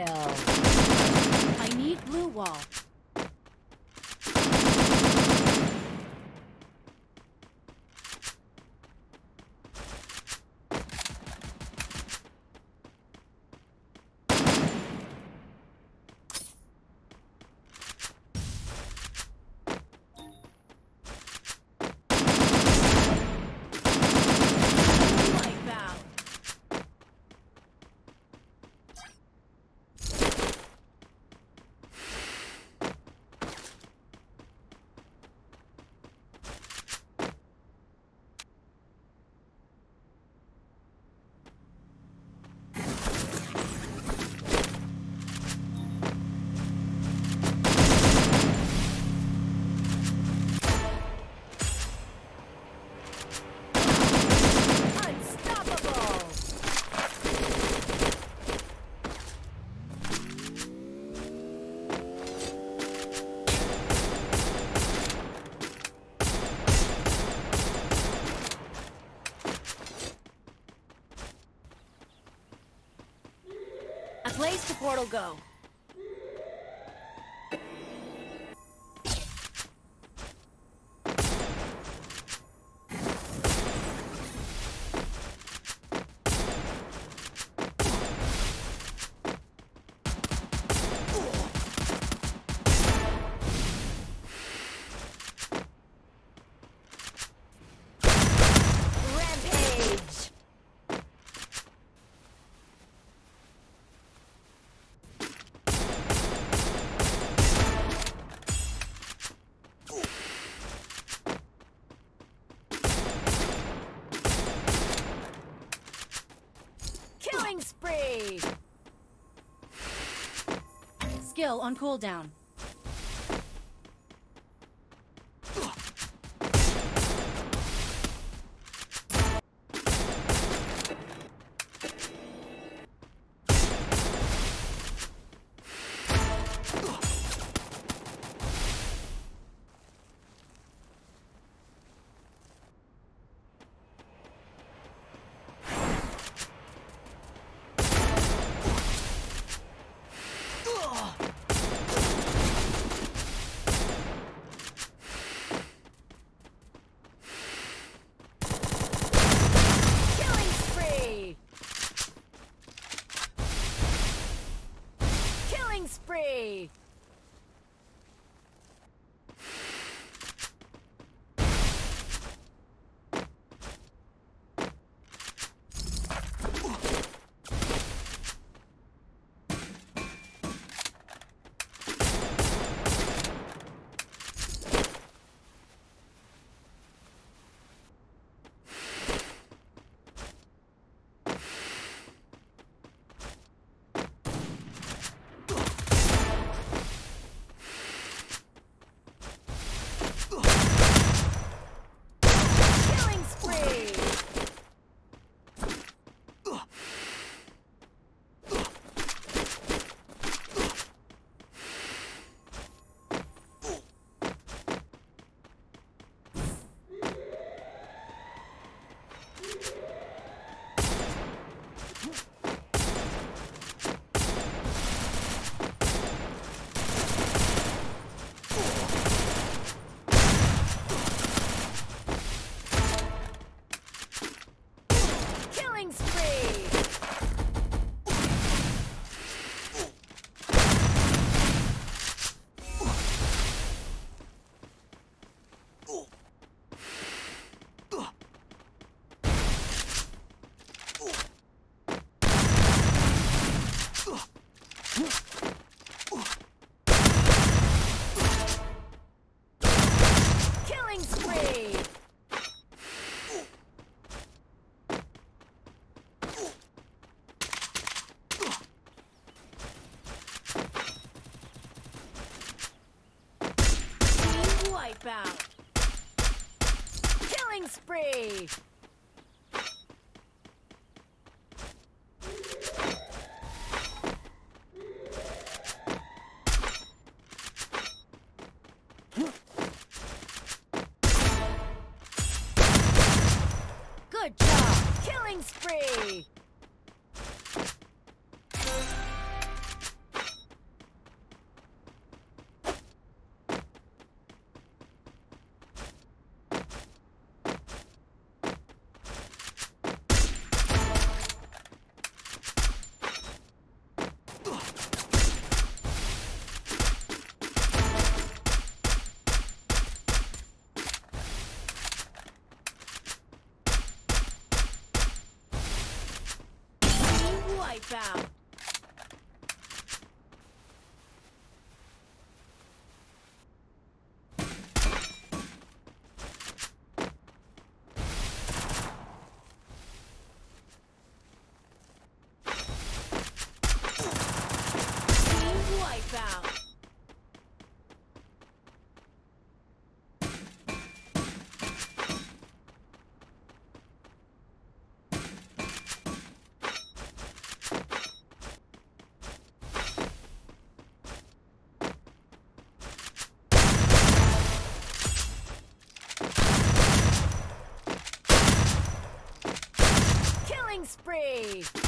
I need blue wall. To portal go. On cooldown. Killing spree! Wipeout. Killing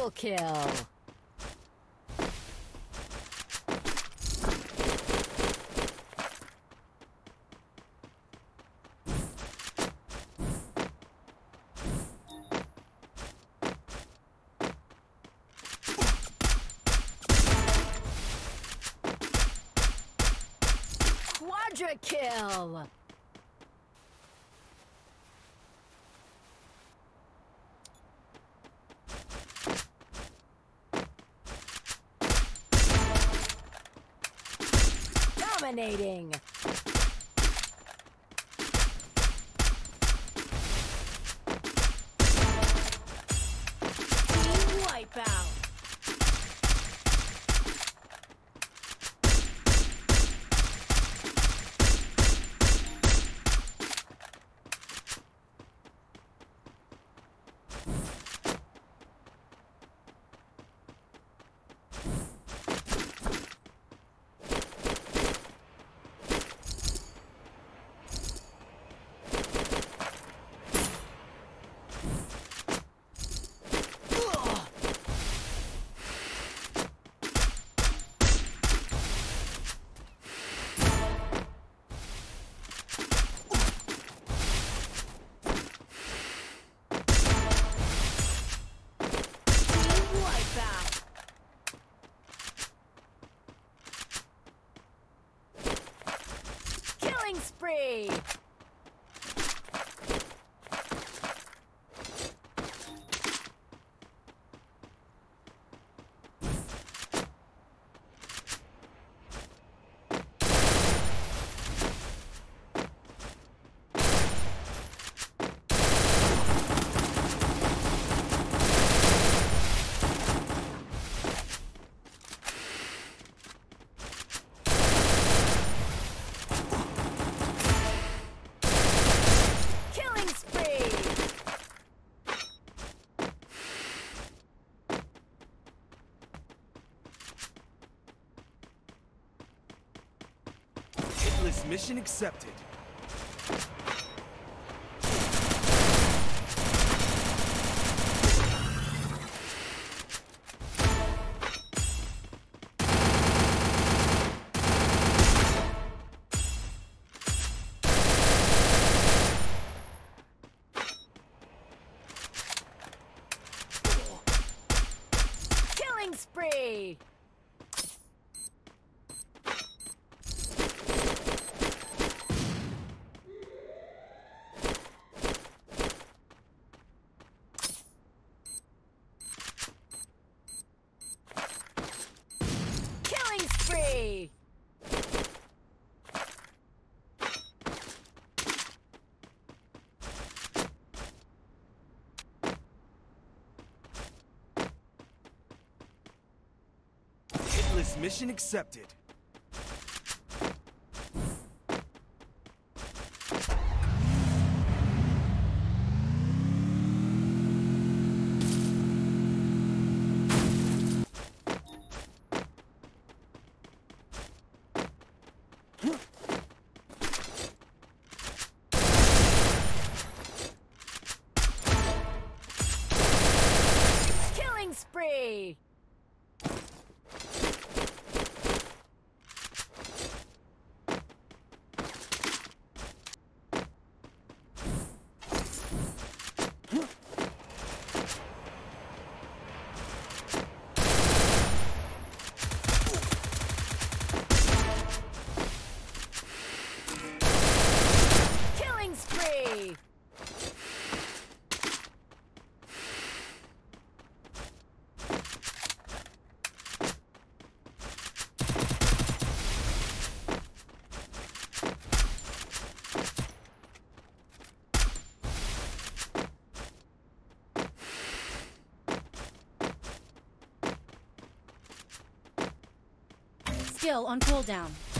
Triple kill. Quadra kill. this mission accepted. Spree! Hitless mission accepted. Spree! Killing spree! Skill on cooldown.